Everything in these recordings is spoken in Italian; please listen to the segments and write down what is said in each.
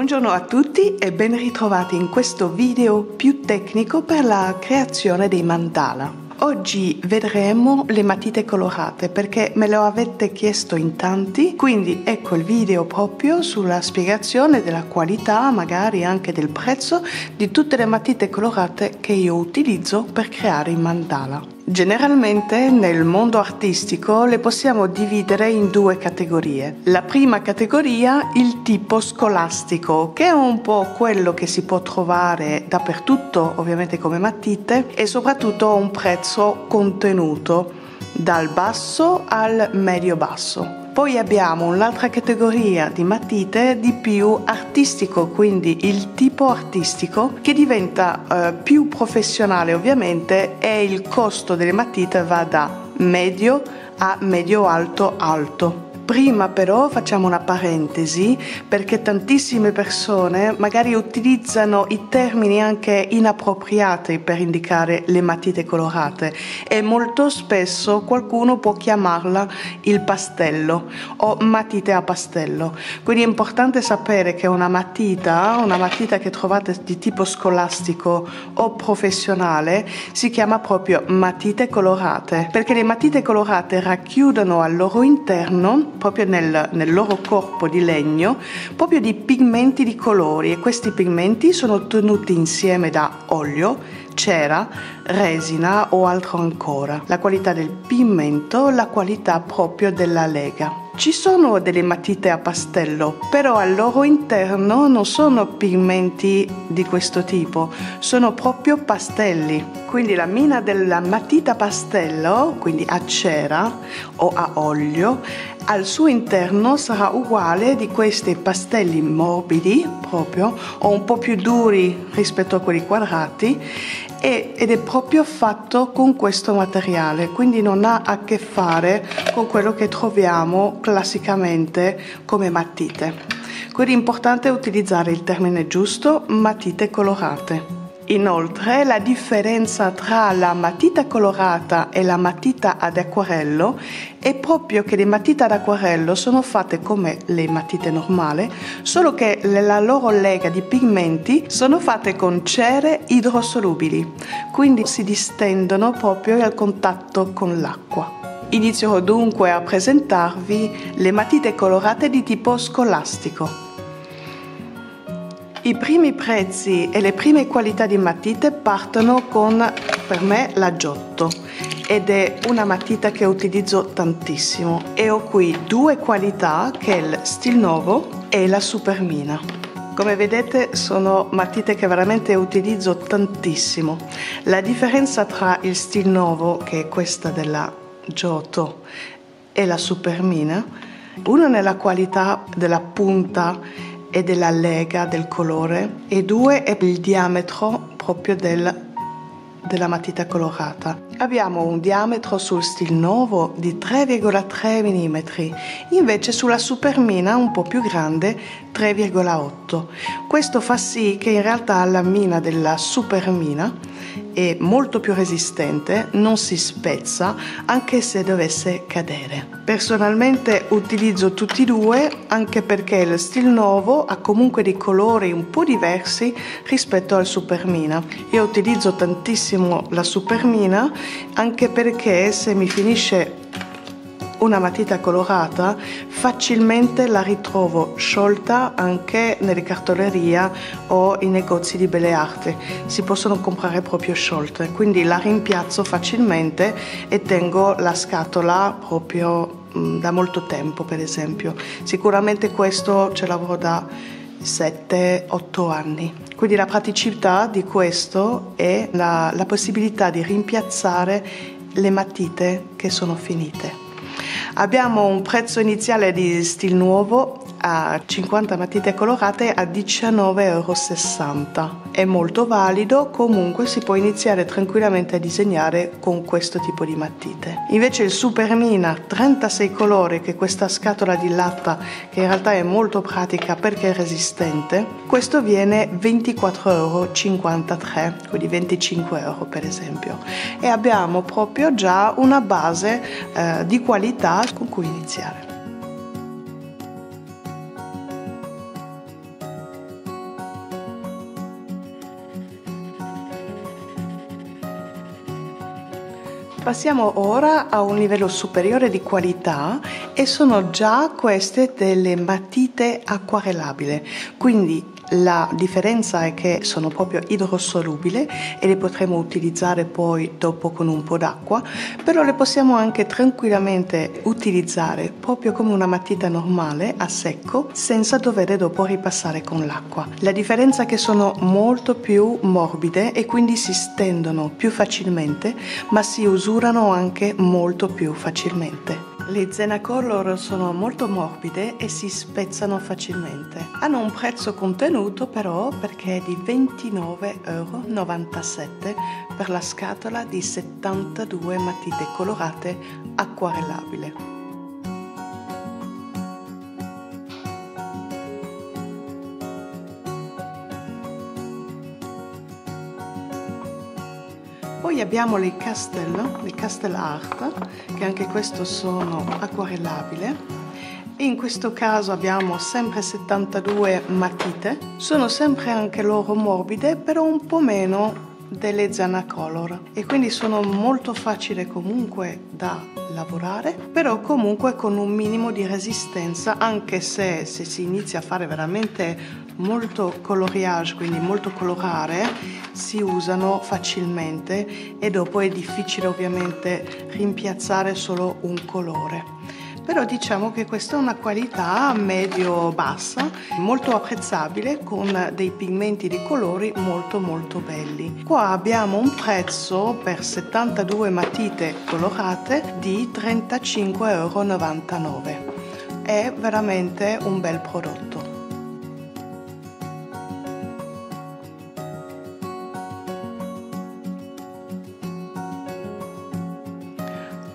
Buongiorno a tutti e ben ritrovati in questo video più tecnico per la creazione dei mandala. Oggi vedremo le matite colorate perché me lo avete chiesto in tanti, quindi ecco il video proprio sulla spiegazione della qualità, magari anche del prezzo di tutte le matite colorate che io utilizzo per creare i mandala. Generalmente nel mondo artistico le possiamo dividere in due categorie. La prima categoria, il tipo scolastico, che è un po' quello che si può trovare dappertutto, ovviamente come matite, e soprattutto a un prezzo contenuto, dal basso al medio basso. Poi abbiamo un'altra categoria di matite di più artistico, quindi il tipo artistico che diventa eh, più professionale ovviamente e il costo delle matite va da medio a medio alto alto. Prima però facciamo una parentesi perché tantissime persone magari utilizzano i termini anche inappropriati per indicare le matite colorate e molto spesso qualcuno può chiamarla il pastello o matite a pastello. Quindi è importante sapere che una matita, una matita che trovate di tipo scolastico o professionale, si chiama proprio matite colorate perché le matite colorate racchiudono al loro interno proprio nel, nel loro corpo di legno proprio di pigmenti di colori e questi pigmenti sono tenuti insieme da olio, cera, resina o altro ancora. La qualità del pigmento, la qualità proprio della lega. Ci sono delle matite a pastello, però al loro interno non sono pigmenti di questo tipo, sono proprio pastelli. Quindi la mina della matita pastello, quindi a cera o a olio, al suo interno sarà uguale di questi pastelli morbidi proprio o un po' più duri rispetto a quelli quadrati ed è proprio fatto con questo materiale, quindi non ha a che fare con quello che troviamo classicamente come matite. Quindi è importante utilizzare il termine giusto, matite colorate. Inoltre la differenza tra la matita colorata e la matita ad acquarello è proprio che le matite ad acquarello sono fatte come le matite normali, solo che la loro lega di pigmenti sono fatte con cere idrosolubili, quindi si distendono proprio al contatto con l'acqua. Inizierò dunque a presentarvi le matite colorate di tipo scolastico. I primi prezzi e le prime qualità di matite partono con, per me, la Giotto ed è una matita che utilizzo tantissimo e ho qui due qualità che è il Stil Novo e la Supermina. Come vedete sono matite che veramente utilizzo tantissimo. La differenza tra il Stil Novo, che è questa della Giotto, e la Supermina, una nella qualità della punta e della lega del colore e due è il diametro proprio del, della matita colorata. Abbiamo un diametro sul stil nuovo di 3,3 mm, invece sulla supermina un po' più grande 3,8. Questo fa sì che in realtà la mina della supermina è molto più resistente, non si spezza anche se dovesse cadere. Personalmente utilizzo tutti e due anche perché il Stil Novo ha comunque dei colori un po' diversi rispetto al Supermina. Io utilizzo tantissimo la Supermina anche perché se mi finisce una matita colorata facilmente la ritrovo sciolta anche nelle cartolerie o in negozi di belle arti si possono comprare proprio sciolte quindi la rimpiazzo facilmente e tengo la scatola proprio mm, da molto tempo per esempio sicuramente questo ce lavoro da 7-8 anni. Quindi la praticità di questo è la, la possibilità di rimpiazzare le matite che sono finite. Abbiamo un prezzo iniziale di Stil Nuovo a 50 matite colorate a 19,60 euro. È molto valido, comunque si può iniziare tranquillamente a disegnare con questo tipo di matite. Invece il Supermina 36 colori, che è questa scatola di latta che in realtà è molto pratica perché è resistente, questo viene 24,53 euro, quindi 25 euro per esempio. E abbiamo proprio già una base eh, di qualità con cui iniziare. Passiamo ora a un livello superiore di qualità e sono già queste delle matite acquarellabili, quindi la differenza è che sono proprio idrosolubili e le potremo utilizzare poi dopo con un po' d'acqua, però le possiamo anche tranquillamente utilizzare proprio come una matita normale a secco senza dover dopo ripassare con l'acqua. La differenza è che sono molto più morbide e quindi si stendono più facilmente, ma si usurano anche molto più facilmente. Le Zenacolor sono molto morbide e si spezzano facilmente. Hanno un prezzo contenuto però perché è di 29,97 euro per la scatola di 72 matite colorate acquarellabile. Poi abbiamo le Castel, le Castel Art, che anche questo sono acquarellabili. In questo caso abbiamo sempre 72 matite, sono sempre anche loro morbide, però un po' meno delle Zanacolor e quindi sono molto facili comunque da lavorare, però comunque con un minimo di resistenza, anche se, se si inizia a fare veramente molto coloriage, quindi molto colorare, si usano facilmente e dopo è difficile ovviamente rimpiazzare solo un colore però diciamo che questa è una qualità medio-bassa, molto apprezzabile con dei pigmenti di colori molto molto belli. Qua abbiamo un prezzo per 72 matite colorate di 35,99 euro. È veramente un bel prodotto.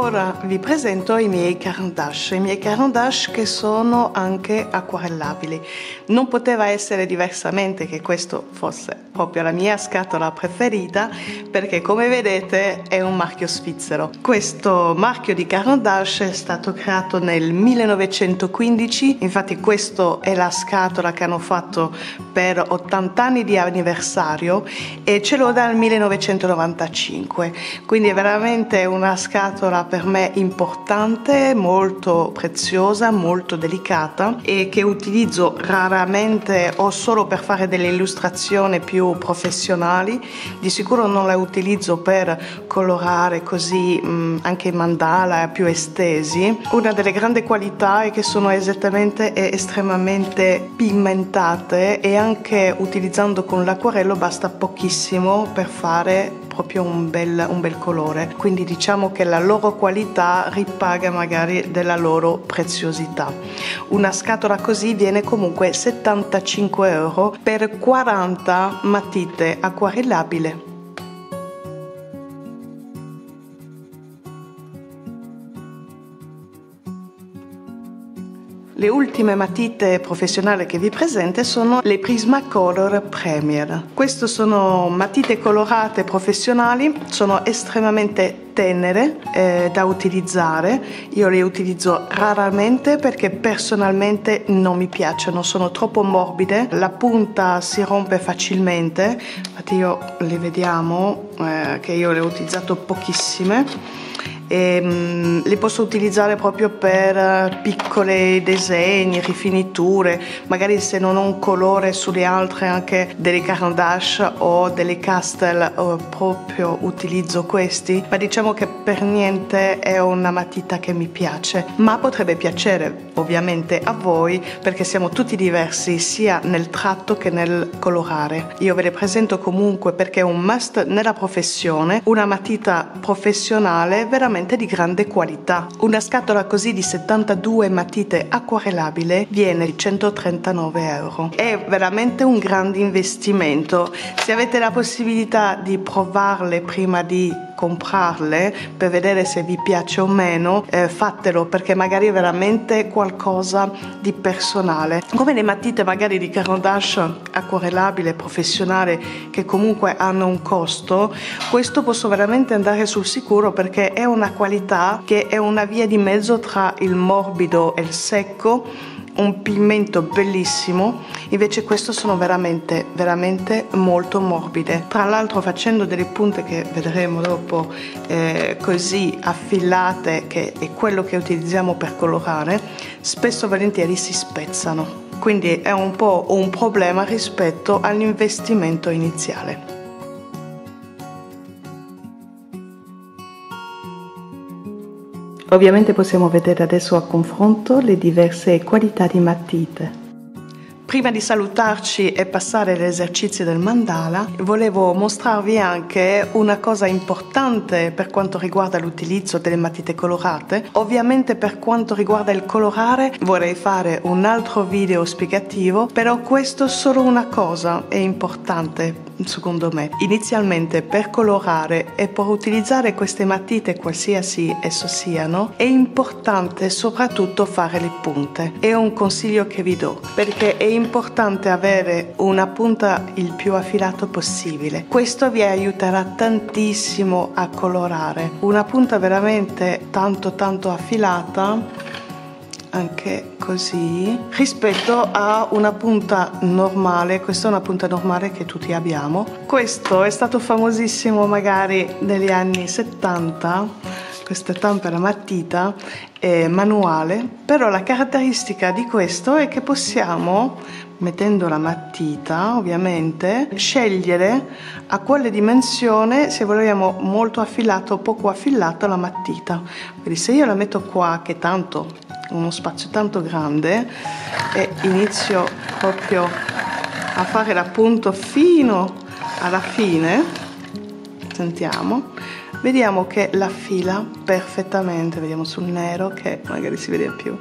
Ora vi presento i miei carandash, i miei carandash che sono anche acquarellabili. Non poteva essere diversamente che questo fosse proprio la mia scatola preferita perché come vedete è un marchio svizzero. Questo marchio di carandash è stato creato nel 1915, infatti questa è la scatola che hanno fatto per 80 anni di anniversario e ce l'ho dal 1995, quindi è veramente una scatola per me importante, molto preziosa, molto delicata e che utilizzo raramente o solo per fare delle illustrazioni più professionali. Di sicuro non la utilizzo per colorare così mh, anche mandala più estesi. Una delle grandi qualità è che sono esattamente e estremamente pigmentate e anche utilizzando con l'acquarello basta pochissimo per fare proprio un bel, un bel colore. Quindi diciamo che la loro qualità ripaga magari della loro preziosità. Una scatola così viene comunque 75 euro per 40 matite acquarellabili Le ultime matite professionali che vi presento sono le Prismacolor Premier. Queste sono matite colorate professionali, sono estremamente tenere eh, da utilizzare. Io le utilizzo raramente perché personalmente non mi piacciono, sono troppo morbide, la punta si rompe facilmente, infatti io le vediamo eh, che io le ho utilizzato pochissime e um, li posso utilizzare proprio per eh, piccoli disegni, rifiniture, magari se non ho un colore sulle altre anche delle carandash o delle castel proprio utilizzo questi, ma diciamo che per niente è una matita che mi piace, ma potrebbe piacere ovviamente a voi perché siamo tutti diversi sia nel tratto che nel colorare. Io ve le presento comunque perché è un must nella professione, una matita professionale veramente veramente di grande qualità. Una scatola così di 72 matite acquarellabile viene di 139 euro. È veramente un grande investimento. Se avete la possibilità di provarle prima di comprarle per vedere se vi piace o meno, eh, fatelo perché magari è veramente qualcosa di personale. Come le matite magari di Carandash acquarellabile, professionale, che comunque hanno un costo, questo posso veramente andare sul sicuro perché è una qualità che è una via di mezzo tra il morbido e il secco un pigmento bellissimo. Invece questo sono veramente veramente molto morbide. Tra l'altro facendo delle punte che vedremo dopo eh, così affilate che è quello che utilizziamo per colorare spesso e volentieri si spezzano. Quindi è un po' un problema rispetto all'investimento iniziale Ovviamente possiamo vedere adesso a confronto le diverse qualità di matite. Prima di salutarci e passare all'esercizio del mandala, volevo mostrarvi anche una cosa importante per quanto riguarda l'utilizzo delle matite colorate. Ovviamente per quanto riguarda il colorare vorrei fare un altro video spiegativo, però questo solo una cosa è importante secondo me. Inizialmente per colorare e per utilizzare queste matite qualsiasi esso siano è importante soprattutto fare le punte. È un consiglio che vi do perché è importante avere una punta il più affilato possibile. Questo vi aiuterà tantissimo a colorare. Una punta veramente tanto tanto affilata anche così rispetto a una punta normale questa è una punta normale che tutti abbiamo questo è stato famosissimo magari negli anni 70 questa tampera matita è manuale però la caratteristica di questo è che possiamo mettendo la matita ovviamente scegliere a quale dimensione se vogliamo molto affilato o poco affilato la matita quindi se io la metto qua che tanto uno spazio tanto grande e inizio proprio a fare l'appunto fino alla fine sentiamo vediamo che la fila perfettamente vediamo sul nero che magari si vede più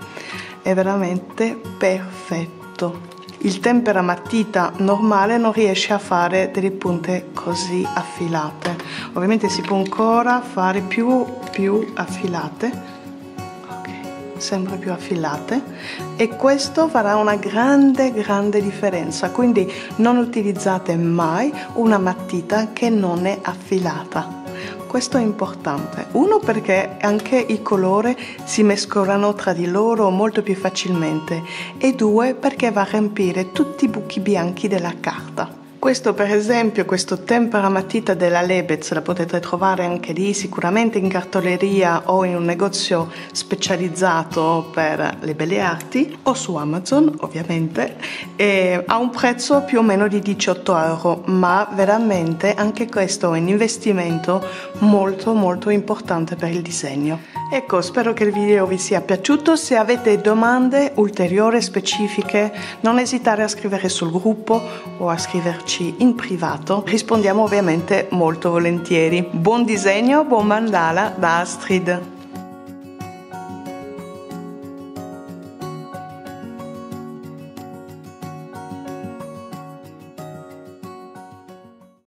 è veramente perfetto. Il tempera matita normale non riesce a fare delle punte così affilate. Ovviamente si può ancora fare più più affilate. Sempre più affilate. E questo farà una grande grande differenza. Quindi non utilizzate mai una matita che non è affilata questo è importante. Uno perché anche i colori si mescolano tra di loro molto più facilmente. E due perché va a riempire tutti i buchi bianchi della carta questo per esempio, questo tempera matita della Lebez la potete trovare anche lì, sicuramente in cartoleria o in un negozio specializzato per le belle arti o su Amazon ovviamente ha un prezzo più o meno di 18 euro ma veramente anche questo è un investimento molto molto importante per il disegno. Ecco, spero che il video vi sia piaciuto. Se avete domande ulteriori specifiche, non esitare a scrivere sul gruppo o a scriverci in privato. Rispondiamo ovviamente molto volentieri. Buon disegno, buon mandala da Astrid.